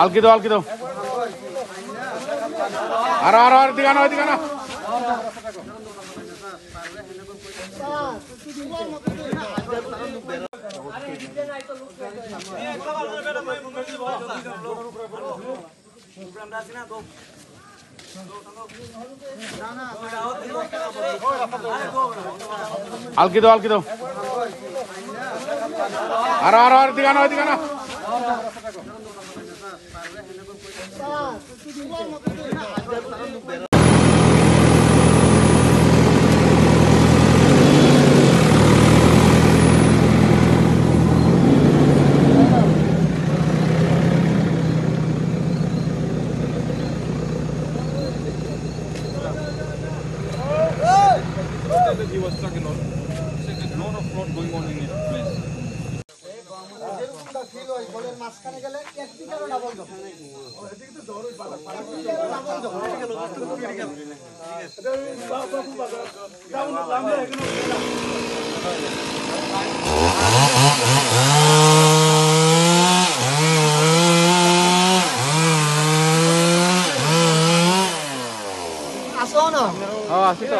আলকি দাও আলকি দাও। আরও আরও আর দিকে আনো ওইদিকে আনো। আলকি দাও আলকি দাও আরো আরো আর দিকে আনো ওইদিকে আনো he was stuck in all. There's a lot of fraud going on in his place. ও আসি তো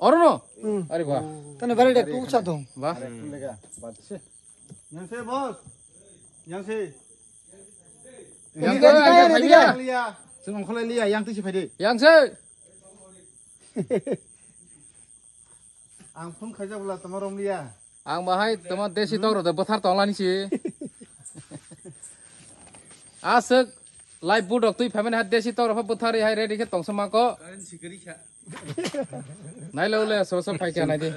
और नो अरे वाह तने बड़े डे तू छा दूं वाह यहां से बॉस यहां से यहां से यहां से लिया लिया सुन खोले लिया यहां से फायदे यहां से आं फोन खाजा बोला तमार ओम लिया आं बाहाय तमार देसी तौर तो बथार तौलानी छी आसक budok tui family hat desi tong ro bothar hai ready ke tong sama ko. নাই ললে সব সব ফাইকা নাই দি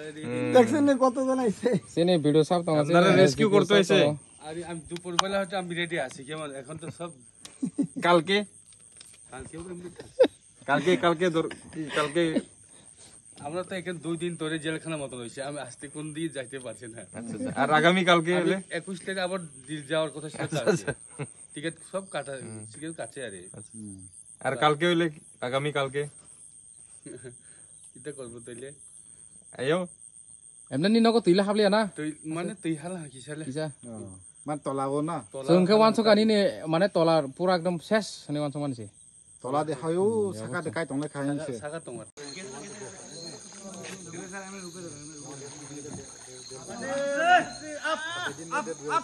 দেখছেন না কত জন আইছে সিনে ভিডিও সব আপনারা করতে হয়েছে? আমি দুপুরবেলা হচ্ছে আমি রেডি আছি কেমন এখন তো সব কালকে। কালকে কালকে দর- কালকে আমরা তো এখানে দুই দিন ধরে জেলখানা মতন হয়েছে আমি আসতে কোন দিয়ে যাইতে পারছি না আর আগামী কালকে একুশ থেকে আবার দিল যাওয়ার কথা সেটা আছে টিকিট সব কাটা টিকিট কাটে আরে আর কালকে হইলে আগামী কালকে? এটা করবো তাইলে। আয়ো এমনি নিন কো তুইলা মাংস আনি? নে? মানে তলাৰ পুরো একদম শেষ নে ওয়ান মাংস মানিছে তলা দেখাইও চাকা দেখাই তললৈ খাই নিছে সাকা তোমার আপ আপ আপ।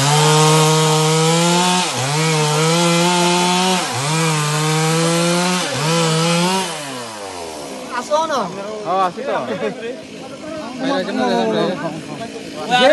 아, 진짜. 아니, 정말, 정말.